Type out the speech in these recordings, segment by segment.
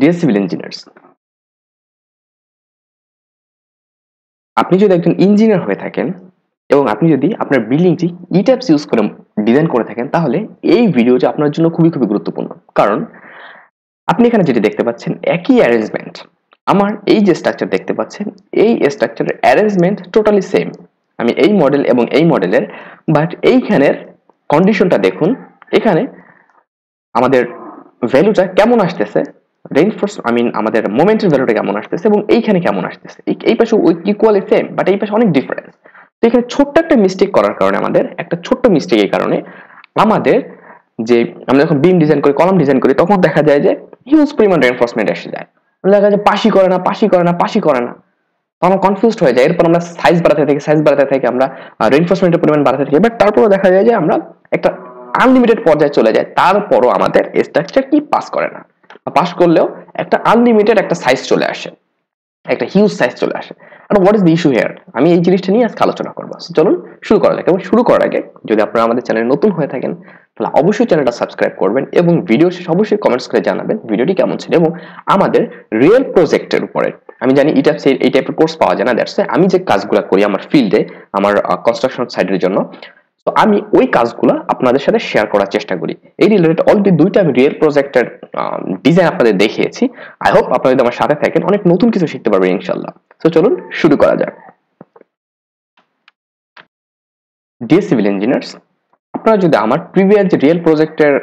Deer civil engineers আপনি যদি একজন ইঞ্জিনিয়ার হয়ে থাকেন এবং আপনি যদি আপনার বিল্ডিংটি ই ট্যাপস ইউজ করে ডিজাইন করে থাকেন, তাহলে এই ভিডিওটি আপনার জন্য খুবই খুবই গুরুত্বপূর্ণ। কারণ আপনি এখানে যেটি দেখতে পাচ্ছেন, একই অ্যারেঞ্জমেন্ট আমার এই যে স্ট্রাকচার দেখতে পাচ্ছেন, এই স্ট্রাকচারের অ্যারেঞ্জমেন্ট টোটালি সেম আমি এই মডেল এবং এই মডেলের বাট এইখানের কন্ডিশনটা দেখুন। এখানে আমাদের ভ্যালুটা কেমন আসতেছে? রেইনফোর্স আই মিন আমাদের মোমেন্টের ভ্যালুটা কেমন আসতেছে এবং এইখানে কেমন আসতেছে? এই পাশে ইকুয়ালি সেম বাট এই পাশে অনেক ডিফারেন্স তো এখানে ছোট্ট একটা মিস্টেক করার কারণে আমাদের, একটা ছোট্ট মিস্টেক মিস্টেকের কারণে আমাদের যে, আমরা যখন বিম ডিজাইন করি কলাম ডিজাইন করি, তখন দেখা যায় যে হিউজ পরিমাণ রেনফোর্সমেন্ট এসে যায়। দেখা যায় পাশি করে না, পাশি করে না, পাশি করে না। তখন কনফিউজড হয়ে যায় এরপর আমরা সাইজ বাড়াতে থাকি সাইজ বাড়াতে থাকি, আমরা রেনফোর্সমেন্টের পরিমাণ বাড়াতে থাকি। বাট তারপরও দেখা যায় যে আমরা একটা আনলিমিটেড পর্যায়ে চলে যায় তারপরও আমাদের স্ট্রাকচার কি পাস করে না। পাস করলেও একটা আনলিমিটেড একটা সাইজ চলে আসে। একটা হিউজ সাইজ চলে আসে। আর what is the issue here আমি এই জিনিসটা নিয়ে আজকে আলোচনা করব। চলুন শুরু করা যাক। এবং শুরু করার আগে যদি আপনারা আমাদের চ্যানেলে নতুন হয়ে থাকেন, তাহলে অবশ্যই চ্যানেলটা সাবস্ক্রাইব করবেন এবং ভিডিও শেষ অবশ্যই কমেন্টস করে জানাবেন ভিডিওটি কেমন ছিল এবং আমাদের রিয়েল প্রজেক্টের উপরে। আমি জানি এটা এই টাইপের কোর্স পাওয়া যায় না। দ্যাটস আমি যে কাজগুলো করি আমার ফিল্ডে আমার কনস্ট্রাকশন সাইডের জন্য তো আমি ওই কাজগুলো আপনাদের সাথে শেয়ার করার চেষ্টা করি। এই রিলেটেড অলরেডি দুইটা আমি রিয়েল প্রজেক্টের ডিজাইন আপনাদের দেখিয়েছি। আই হোপ আপনারা যদি আমার সাথে থাকেন, অনেক নতুন কিছু শিখতে পারবেন ইনশাল্লাহ তো চলুন শুরু করা যাক। ডিএস সিভিল ইঞ্জিনিয়ার্স আপনারা যদি আমার প্রিভিয়াস যে রিয়েল প্রজেক্টের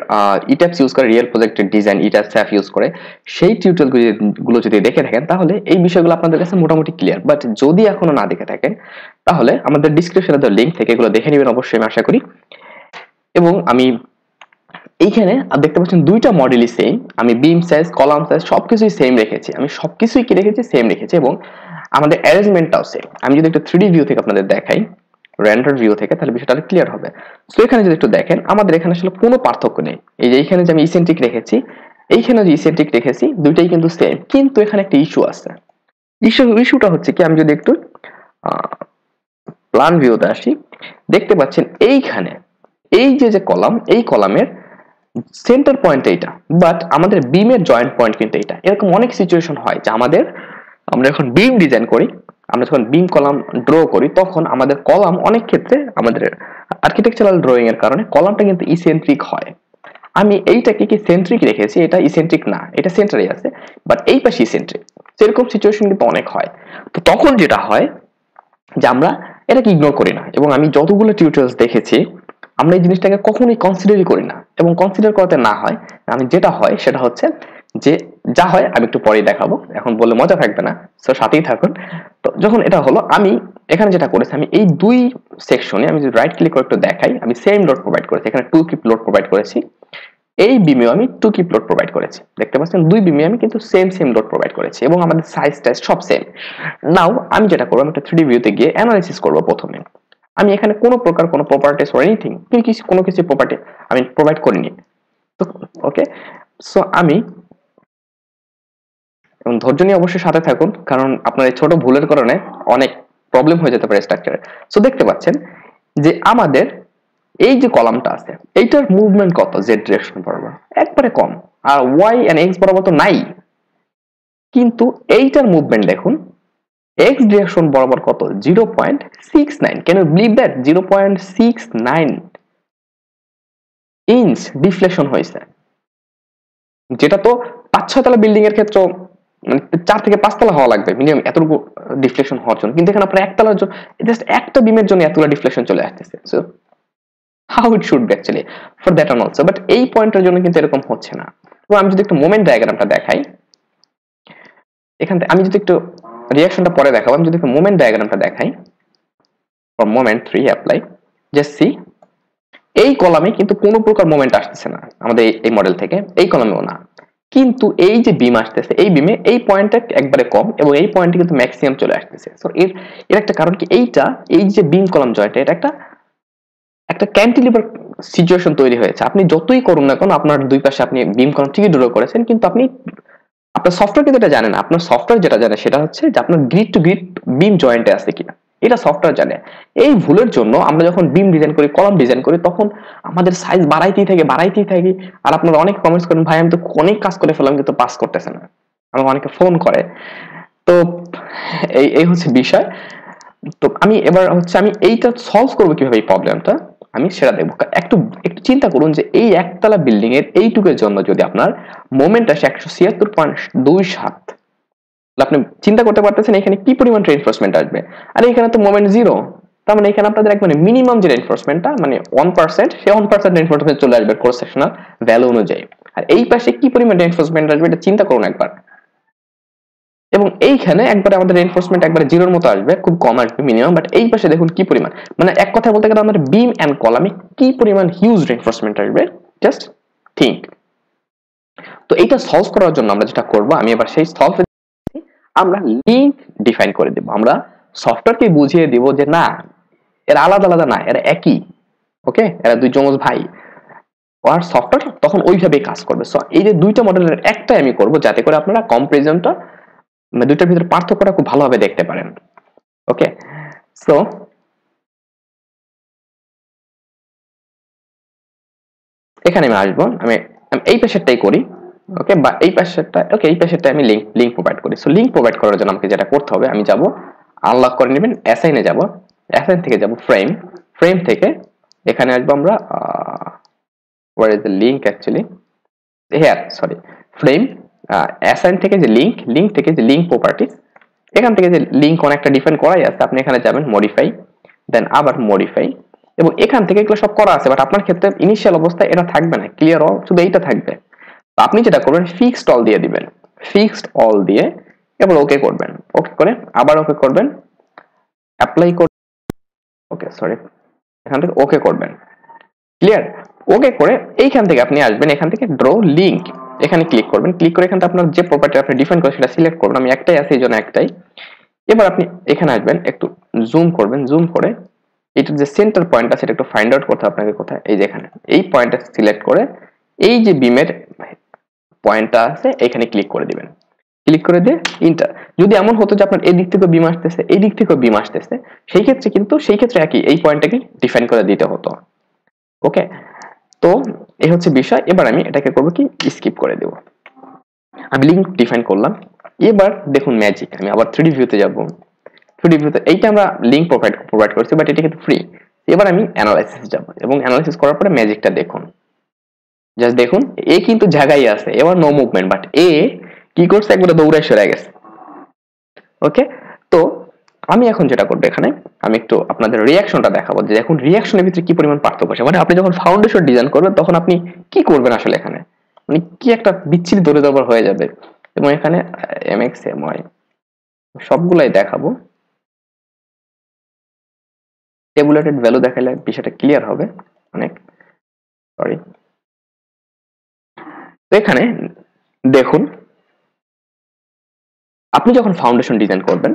ইট্যাপস ইউজ করে রিয়েল প্রজেক্টের ডিজাইন ইট্যাপ স্যাফ ইউজ করে, সেই টিউটোরিয়ালগুলো যদি দেখে থাকেন, তাহলে এই বিষয়গুলো আপনাদের কাছে মোটামুটি ক্লিয়ার বাট যদি এখনও না দেখে থাকেন, তাহলে আমাদের ডিসক্রিপশনে তো লিঙ্ক থেকে, এগুলো দেখে নেবেন অবশ্যই, আমি আশা করি। এবং আমি এইখানে দেখতে পাচ্ছেন দুইটা মডেলই সেম আমি বিম সাইজ কলাম সাইজ সবকিছুই সেম রেখেছি। আমি সবকিছুই কি রেখেছি? সেম রেখেছি এবং আমাদের অ্যারেঞ্জমেন্টটাও সেম আমি যদি একটা থ্রি ভিউ থেকে আপনাদের দেখাই র্যান্ডার ভিউ থেকে তাহলে বিষয়টা আরও ক্লিয়ার হবে। সো এখানে যদি একটু দেখেন, আমাদের এখানে আসলে কোনো পার্থক্য নেই। এই যে এইখানে যে আমি ইসেন্ট্রিক রেখেছি, এইখানে যে ইসেন্ট্রিক রেখেছি, দুইটাই কিন্তু সেম কিন্তু এখানে একটা ইস্যু আছে। ইস্যু ইস্যুটা হচ্ছে কি, আমি যদি একটু প্ল্যান ভিউতে আসি, দেখতে পাচ্ছেন এইখানে, এই যে যে কলাম এই কলামের সেন্টার পয়েন্ট এইটা বাট আমাদের বিমের জয়েন্ট পয়েন্ট কিন্তু এটা এরকম অনেক সিচুয়েশন হয় যে আমাদের, আমরা এখন বিম ডিজাইন করি আমরা যখন বিম কলাম ড্র করি, তখন আমাদের কলাম অনেক ক্ষেত্রে আমাদের আর্কিটেকচারাল ড্রয়িং এর কারণে কলামটা কিন্তু ইসেন্ট্রিক হয়। আমি এইটাকে কি সেন্ট্রিক রেখেছি? এটা ইসেন্ট্রিক না, এটা সেন্টারে আছে বাট এই পাশে ইসেন্ট্রিক সেরকম সিচুয়েশন কিন্তু অনেক হয়। তো তখন যেটা হয় যে আমরা এটাকে ইগনোর করি না, এবং আমি যতগুলো টিউটোরিয়ালস দেখেছি, আমরা এই জিনিসটাকে কখনোই কনসিডারই করি না। এবং কনসিডার করতে না হয়, আমি যেটা হয় সেটা হচ্ছে যে যা হয় আমি একটু পরেই দেখাবো। এখন বললে মজা থাকবে না তো সাথেই থাকুন। তো যখন এটা হলো, আমি এখানে যেটা করেছি, আমি এই দুই সেকশনে আমি যদি রাইট ক্লিক করে একটু দেখাই, আমি সেম লোড প্রোভাইড করেছি। এখানে টু কিপ লোড প্রোভাইড করেছি। এই বিমেও আমি টু কিপ লোড প্রোভাইড করেছি। দেখতে পাচ্ছেন, দুই বিমে আমি কিন্তু সেম সেম লোড প্রোভাইড করেছি এবং আমাদের সাইজ টাইজ সব সেম নাও আমি যেটা করব, আমি একটা থ্রি ভিউতে গিয়ে অ্যানালাইসিস করব প্রথমে। আমি এখানে কোনো প্রকার কোনো প্রপার্টিস অর এনিথিং কিছু কোনো কিছু প্রপার্টি আমি প্রোভাইড করিনি। তো ওকে সো আমি এবং ধৈর্য নিয়ে অবশ্যই সাথে থাকুন, কারণ আপনার এই ছোট ভুলের কারণে অনেক প্রবলেম হয়ে যেতে পারে স্ট্রাকচারে সো দেখতে পাচ্ছেন যে আমাদের এই যে কলামটা আছে, এইটার মুভমেন্ট কত? জেড ডিরেকশন বরাবর। একবারে কম। আর ওয়াই এন্ড এক্স বরাবর তো নাই। কিন্তু এইটার মুভমেন্ট দেখুন এক্স ডিরেকশন বরাবর কত? Zero point six nine can you believe that zero point six nine inch deflection হয়েছে। যেটা তো পাঁচ ছয় তলা বিল্ডিং এর ক্ষেত্রে চার থেকে পাঁচতলা হওয়া লাগবে মিনিমাম এতটুকু ডিফ্লেকশন হওয়ার জন্য। কিন্তু এখানে আপনার একতলার জন্য জাস্ট একটা বিমের জন্য এতগুলো ডিফ্লেকশন চলে আসতেছে। So how it should be actually for that and also but এই পয়েন্টের জন্য কিন্তু এরকম হচ্ছে না। এবং আমি যদি একটু মোমেন্ট ডায়াগ্রামটা দেখাই, এখান থেকে আমি যদি একটু রিয়াকশনটা পরে দেখাবো, আমি যদি একটু মোমেন্ট ডায়াগ্রামটা দেখাই for moment three apply just see এই কলামে কিন্তু কোনো প্রকার মোমেন্ট আসতেছে না আমাদের এই মডেল থেকে, এই কলামেও না। কিন্তু এই যে বিম আসতেছে, এই বিমে এই পয়েন্টটা একবারে কম এবং এই পয়েন্টে কিন্তু ম্যাক্সিমাম চলে আসতেছে। সো এর এর একটা কারণ কি? এইটা, এই যে বিম কলাম জয়েন্ট এটা একটা একটা ক্যান্টিলিভার সিচুয়েশন তৈরি হয়েছে। আপনি যতই করুন না কেন, আপনার দুই পাশে আপনি বিম কলাম ঠিকই ড্র করেছেন, কিন্তু আপনি, আপনার সফটওয়্যার কিন্তু এটা জানেন আপনার সফটওয়্যার যেটা জানে সেটা হচ্ছে যে আপনার গ্রিড টু গ্রিড বিম জয়েন্টে আছে কিনা। এটা সফটওয়্যার জানে। এই ভুলের জন্য আমরা যখন বিম ডিজাইন করি কলাম ডিজাইন করি, তখন আমাদের সাইজ বাড়াইতেই থাকে, বাড়াইতেই থাকি। আর আপনারা অনেক কমেন্টস করেন, ভাই, আমি তো অনেক কাজ করে ফেলাম কিন্তু পাস করতেছে না। আমাকে অনেকে ফোন করে। তো এই এই হচ্ছে বিষয়। তো আমি এবার হচ্ছে আমি এইটা সলভ করব কীভাবে এই প্রবলেমটা আমি সেটা দেখব। একটু একটু চিন্তা করুন যে এই একতলা বিল্ডিং এর এইটুকের জন্য যদি আপনার মোমেন্ট আসে একশো ছিয়াত্তর পয়েন্ট দুই সাত আপনি চিন্তা করতে পারতেছেন এখানে কি পরিমাণ রেনফোর্সমেন্ট আসবে। আর এখানে তো মোমেন্ট জিরো তার মানে এখানে আপনাদের মানে মিনিমাম যে রেনফোর্সমেন্টটা মানে one percent say one percent reinforcement চলে আসবে কোর্স সেকশনাল ভ্যালু অনুযায়ী। আর এই পাশে কি পরিমাণ রেনফোর্সমেন্ট আসবে এটা চিন্তা করুন একবার। এবং এইখানে একবারে আমাদের রেনফোর্সমেন্ট একবারে জিরোর মতো আসবে, খুব কম আসবে মিনিমাম বাট এই পাশে দেখুন কি পরিমাণ। মানে এক কথা বলতে গেলে আমাদের বিম অ্যান্ড কলামে কি পরিমাণ হিউজ রেনফোর্সমেন্ট আসবে? জাস্ট থিঙ্ক তো এইটা সলভ করার জন্য আমরা যেটা করব, আমি এবার সেই সলভ আমরা লিঙ্ক ডিফাইন করে দেব। আমরা সফটওয়্যারকে বুঝিয়ে দিব যে না, এরা আলাদা আলাদা না, এরা একই ওকে এরা দুই যমজ ভাই। আর সফটওয়্যার তখন ওইভাবে কাজ করবে। সো এই যে দুইটা মডেলের একটাই আমি করব, যাতে করে আপনারা কম্পারিজনটা মানে দুইটার ভিতরে পার্থক্যটা খুব ভালোভাবে দেখতে পারেন ওকে সো এখানে আমি আসব আমি এই পেশারটাই করি। ওকে বা এই পাশেরটা ওকে এই পাশেরটা আমি লিঙ্ক লিঙ্ক প্রোভাইড করি। সো লিঙ্ক প্রোভাইড করার জন্য আমাকে যেটা করতে হবে, আমি যাব আনলক করে নেবেন অ্যাসাইনে যাব। অ্যাসাইন থেকে যাব ফ্রেম ফ্রেম থেকে এখানে আসব আমরা where is the link actually here sorry frame assign থেকে যে লিঙ্ক লিঙ্ক থেকে যে লিঙ্ক প্রপার্টিস এখান থেকে যে লিঙ্ক অনেকটা ডিফাইন করাই আছে। আপনি এখানে যাবেন মডিফাই দেন আবার মডিফাই এবং এখান থেকে এগুলো সব করা আছে বাট আপনার ক্ষেত্রে ইনিশিয়াল অবস্থায় এটা থাকবে না ক্লিয়ার শুধু এইটা থাকবে। আপনি যেটা করবেন ফিক্সড অল দিয়ে দিবেন। ফিক্সড অল দিয়ে এবার ওকে করবেন। ওকে করে আবার ওকে করবেন। অ্যাপ্লাই করবেন ওকে সরি এখান থেকে ওকে করবেন। ক্লিয়ার ওকে করে এইখান থেকে আপনি আসবেন, এখান থেকে ড্র লিঙ্ক এখানে ক্লিক করবেন। ক্লিক করে এখান থেকে আপনার যে প্রপার্টি আপনি ডিফাইন করেন সেটা সিলেক্ট করবেন আমি একটাই আছে, এই জন্য একটাই। এবার আপনি এখানে আসবেন, একটু জুম করবেন। জুম করে এটার যে সেন্টার পয়েন্ট আছে, এটা একটু ফাইন্ড আউট করতে আপনাকে কোথায়? এই যে এখানে। এই পয়েন্টটা সিলেক্ট করে এই যে বিমের পয়েন্টটা আছে, এখানে ক্লিক করে দিবেন। ক্লিক করে দিয়ে ইন্টার যদি এমন হতো যে আপনার এই দিক থেকে বিম আসতেছে এই দিক থেকে বিম আসতেছে, সেই ক্ষেত্রে কিন্তু, সেই ক্ষেত্রে একই, এই পয়েন্টটাকে ডিফাইন করে দিতে হতো। ওকে তো এই হচ্ছে বিষয়। এবার আমি এটাকে করব কি? স্কিপ করে দেব। আমি লিঙ্ক ডিফাইন করলাম। এবার দেখুন ম্যাজিক আমি আবার থ্রিডি ভিউতে যাব। থ্রিডি ভিউতে এইটা আমরা লিঙ্ক প্রোভাইড প্রোভাইড করছি বাট এটা কিন্তু ফ্রি এবার আমি অ্যানালাইসিস যাব। এবং অ্যানালাইসিস করার পরে ম্যাজিকটা দেখুন। জাস্ট দেখুন এ কিন্তু জায়গায় আছে এবার নো মুভমেন্ট বাট এ কি করছে? একবারে দৌড়ায় সরে গেছে। ওকে তো আমি এখন যেটা করব এখানে, আমি একটু আপনাদের রিয়াকশনটা দেখাবো, যে এখন রিয়াকশনের ভিতরে কি পরিমাণ পার্থক্য আছে। মানে আপনি যখন ফাউন্ডেশন ডিজাইন করবেন, তখন আপনি কি করবেন আসলে এখানে? মানে কি একটা বিচ্ছিরি দৌড়ে দৌড় হয়ে যাবে? এবং এখানে এম এক্স এম ওয়াই সবগুলাই দেখাবো। টেবুলেটেড ভ্যালু দেখালে বিষয়টা ক্লিয়ার হবে। অনেক সরি এখানে দেখুন, আপনি যখন ফাউন্ডেশন ডিজাইন করবেন,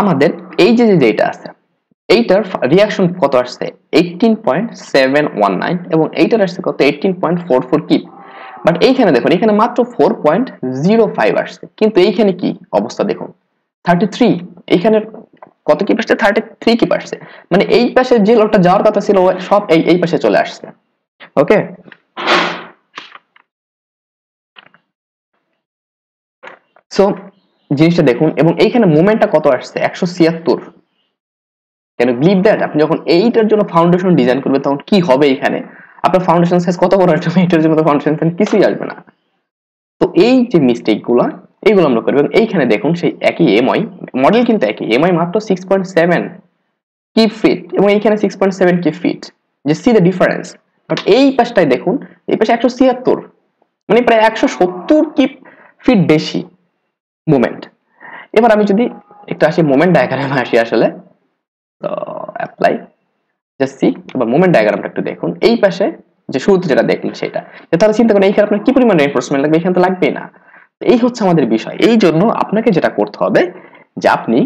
আমাদের এই যে যেটা আছে, এইটার রিয়াকশন কত আসছে? Eighteen point seven one nine এবং এইটার আসছে কত? Eighteen point four four but এইখানে দেখুন এখানে মাত্র ফোর পয়েন্ট জিরো ফাইভ আসছে। কিন্তু এইখানে কি অবস্থা দেখুন? থার্টি থ্রি এইখানে কত কি আসছে? থার্টি থ্রি কি আসছে। মানে এই পাশে যে লোকটা যাওয়ার কথা ছিল সব এই এই পাশে চলে আসছে। ওকে সো জিনিসটা দেখুন, এবং এইখানে মোমেন্টটা কত আসছে? একশো ছিয়াত্তর। কেন? বিলিভ দ্যাট আপনি যখন এইটার জন্য ফাউন্ডেশন ডিজাইন করবেন, তখন কি হবে এখানে? আপনার ফাউন্ডেশন সাইজ কত বড় আসবে এটার জন্য ফাউন্ডেশন সাইজ কিছুই আসবে না। তো এই যে মিস্টেকগুলো এইগুলো আমরা করব এইখানে দেখুন, সেই একই এমআই মডেল কিন্তু একই। এমআই মাত্র six point seven kip feet এবং এইখানে six point seven kip feet যে সি দ্য ডিফারেন্স বাট এই পাশটায় দেখুন, এই পাশে একশো ছিয়াত্তর। মানে প্রায় একশো সত্তর কি ফিট বেশি। মুভমেন্ট এবার আমি যদি একটু আসি মোমেন্ট ডায়াগ্রামে আসি আসলে, তো অ্যাপ্লাই জাস্ট সি এবার মোমেন্ট ডায়াগ্রামটা একটু দেখুন। এই পাশে যে শুরুতে যেটা দেখলেন সেটা। তাহলে চিন্তা করেন, এইখানে আপনার কি পরিমাণ রেনফোর্সমেন্ট লাগবে? এখানে তো লাগবেই না। এই হচ্ছে আমাদের বিষয়। এই জন্য আপনাকে যেটা করতে হবে, যে আপনি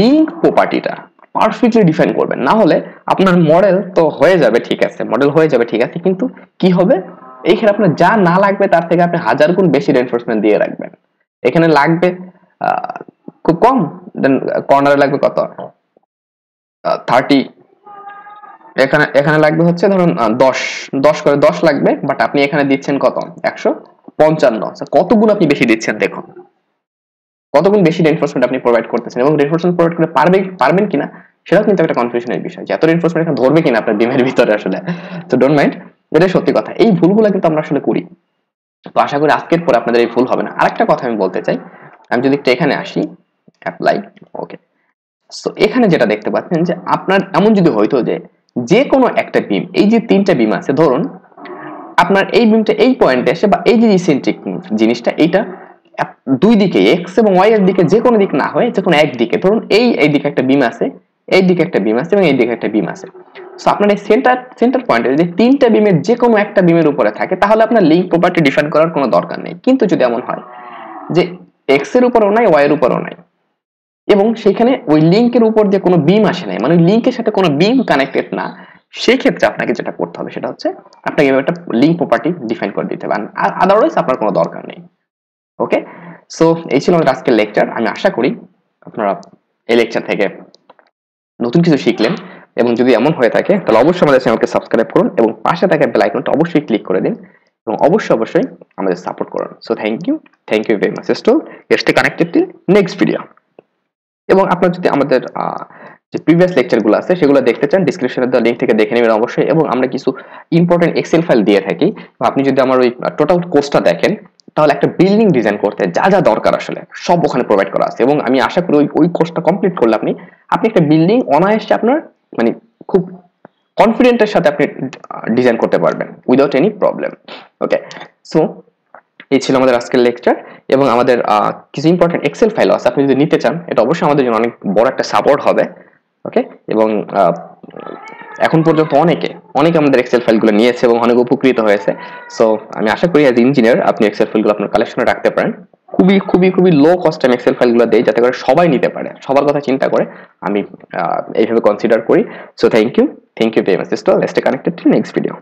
লিঙ্ক প্রপার্টিটা পারফেক্টলি ডিফাইন করবেন। না হলে আপনার মডেল তো হয়ে যাবে, ঠিক আছে মডেল হয়ে যাবে, ঠিক আছে, কিন্তু কি হবে? এইখানে আপনার যা না লাগবে, তার থেকে আপনি হাজার গুণ বেশি রেনফোর্সমেন্ট দিয়ে রাখবেন। এখানে লাগবে খুব কম দেন কর্নারে লাগবে কত? থার্টি এখানে এখানে লাগবে হচ্ছে ধরুন দশ। দশ করে দশ লাগবে বাট আপনি এখানে দিচ্ছেন কত? একশো পঞ্চান্ন। কতগুণ আপনি বেশি দিচ্ছেন, দেখুন। কতগুণ বেশি রেনফোর্সমেন্ট আপনি প্রোভাইড করতেছেন, এবং রেনফোর্সমেন্ট প্রোভাইড করে পারবে, পারবেন কিনা, সেটাও কিন্তু একটা কনফিউশনের বিষয় যে এত রেনফোর্সমেন্ট এখানে ধরবে কিনা আপনার বিমের ভিতরে আসলে। তো ডোন্ট মাইন্ড এটাই সত্যি কথা। এই ভুলগুলো কিন্তু আমরা আসলে করি। তো আশা করি আজকের পরে আপনাদের এই ভুল হবে না। আরেকটা কথা আমি বলতে চাই, আমি যদি একটু এখানে আসি অ্যাপ্লাই ওকে সো এখানে যেটা দেখতে পাচ্ছেন যে আপনার এমন যদি হইতো যে যে কোনো একটা বিম এই যে তিনটা বিম আছে, ধরুন আপনার এই বিমটা এই পয়েন্টে এসে বা এই যে ইসেন্ট্রিক জিনিসটা, এইটা দুই দিকে এক্স এবং ওয়াই এর দিকে যে কোনো দিক না হয় যে কোনো একদিকে, ধরুন এই এই দিকে একটা বিম আছে, এই দিকে একটা বিম আছে এবং এই দিকে একটা বিম আছে। সো আপনার এই সেন্টার সেন্টার পয়েন্টে যদি তিনটা বিমের যে কোনো একটা বিমের উপরে থাকে, তাহলে আপনার লিঙ্ক প্রপার্টি ডিফাইন করার কোনো দরকার নেই। কিন্তু যদি এমন হয় যে এক্সের উপরও নাই ওয়াই এর উপরও নাই, এবং সেখানে ওই লিঙ্কের উপর দিয়ে কোনো বিম আসে নাই মানে লিঙ্কের সাথে কোনো বিম কানেক্টেড না সেই ক্ষেত্রে আপনাকে যেটা করতে হবে সেটা হচ্ছে আপনাকে একটা লিঙ্ক প্রপার্টি ডিফাইন করে দিতে পারেন আর আদারওয়াইজ আপনার কোনো দরকার নেই। ওকে সো এই ছিল আমাদের আজকের লেকচার আমি আশা করি আপনারা এই লেকচার থেকে নতুন কিছু শিখলেন। এবং যদি এমন হয়ে থাকে, তাহলে অবশ্যই আমাদের চ্যানেলকে সাবস্ক্রাইব করুন এবং পাশে থাকা বেল আইকনটা অবশ্যই ক্লিক করে দিন এবং অবশ্যই অবশ্যই আমাদের সাপোর্ট করুন। So thank you thank you very much store stay connected next video এবং আপনার যদি আমাদের যে প্রিভিয়াস লেকচারগুলো আছে, সেগুলো দেখতে চান ডিসক্রিপশনে দেওয়া লিঙ্ক থেকে দেখে নেবেন অবশ্যই এবং আমরা কিছু ইম্পর্টেন্ট এক্সেল ফাইল দিয়ে থাকি। আপনি যদি আমার ওই টোটাল কোর্সটা দেখেন, তাহলে একটা বিল্ডিং ডিজাইন করতে যা যা দরকার আসলে, সব ওখানে প্রোভাইড করা আছে। এবং আমি আশা করি ওই ওই কোর্সটা কমপ্লিট করলে আপনি আপনি একটা বিল্ডিং অনায়াসে আপনার মানে খুব কনফিডেন্টের সাথে আপনি ডিজাইন করতে পারবেন without any problem okay so এই ছিল আমাদের আজকের লেকচার এবং আমাদের কিছু ইম্পর্টেন্ট এক্সেল ফাইল আছে। আপনি যদি নিতে চান, এটা অবশ্যই আমাদের জন্য অনেক বড় একটা সাপোর্ট হবে ওকে এবং এখন পর্যন্ত অনেকে অনেকে আমাদের এক্সেল ফাইলগুলো নিয়েছে এবং অনেক উপকৃত হয়েছে। সো আমি আশা করি অ্যাজ ইঞ্জিনিয়ার আপনি এক্সেল ফাইলগুলো আপনার কালেকশনে রাখতে পারেন। খুবই খুবই খুবই লো কস্ট আমি এক্সেল ফাইলগুলো দেয় যাতে করে সবাই নিতে পারে। সবার কথা চিন্তা করে আমি এইভাবে কনসিডার করি। So thank you thank you very much stall let's stay connected next video